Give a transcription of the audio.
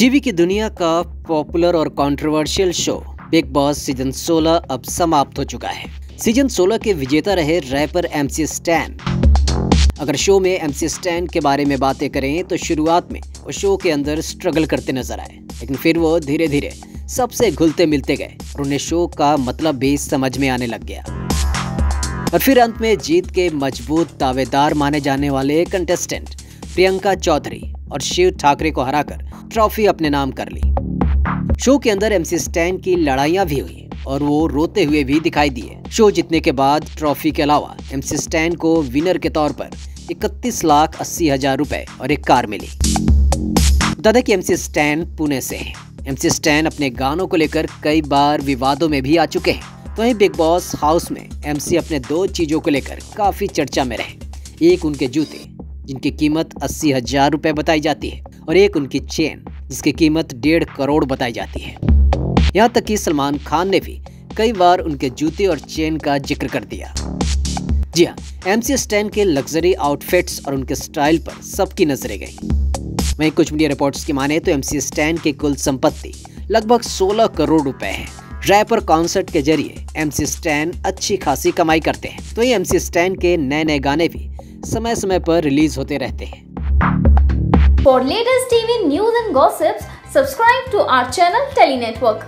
TV की दुनिया का पॉपुलर और controversial show Bigg Boss season 16 अब समाप्त हो चुका है। सीज़न 16 के विजेता रहे रैपर एमसी स्टैन अगर शो में एमसी स्टैन के बारे में बातें करें तो शुरुआत में वो शो के अंदर स्ट्रगल करते नज़र आए। लेकिन फिर वो धीरे धीरे सबसे घुलते मिलते गए और उन्हें शो का मतलब भी समझ में आने लग गया। और फिर अंत में जीत के मज़बूत दावेदार माने जाने वाले कंटेस्टेंट प्रियंका चौधरी। और शिव ठाकरे को हराकर ट्रॉफी अपने नाम कर ली। शो के अंदर एमसी स्टैन की लड़ाइयाँ भी हुई और वो रोते हुए भी दिखाई दिए। शो जीतने के बाद ट्रॉफी के अलावा एमसी स्टैन को विनर के तौर पर इकतीस लाख अस्सी हज़ार रुपए और एक कार मिली। बता दें कि एमसी स्टैन पुणे से है। एमसी स्टैन अपने गानों को लेकर कई बार विवादों में भी आ चुके हैं। वहीं बिग बॉस हाउस में एमसी अपने दो चीज़ों को लेकर काफ़ी चर्चा में रहे। एक उनके जूते जिनकी कीमत अस्सी हज़ार रुपए बताई जाती है और एक उनकी चेन, जिसकी कीमत डेढ़ करोड़ बताई जाती है। यहाँ तक कि सलमान खान ने भी कई बार उनके जूते और चेन का ज़िक्र कर दिया। जी हाँ एमसी स्टैन के लग्जरी आउटफिट्स और उनके स्टाइल पर सबकी नज़रें गई। वहीं कुछ मीडिया रिपोर्ट्स की माने तो एमसी स्टैन की कुल संपत्ति लगभग 16 करोड़ रुपए है। रैपर कॉन्सर्ट के ज़रिए एमसी स्टैन अच्छी खासी कमाई करते हैं। तो ये एमसी स्टैन के नए नए गाने भी समय समय पर रिलीज़ होते रहते हैं। For latest TV news and gossip subscribe to our channel telly network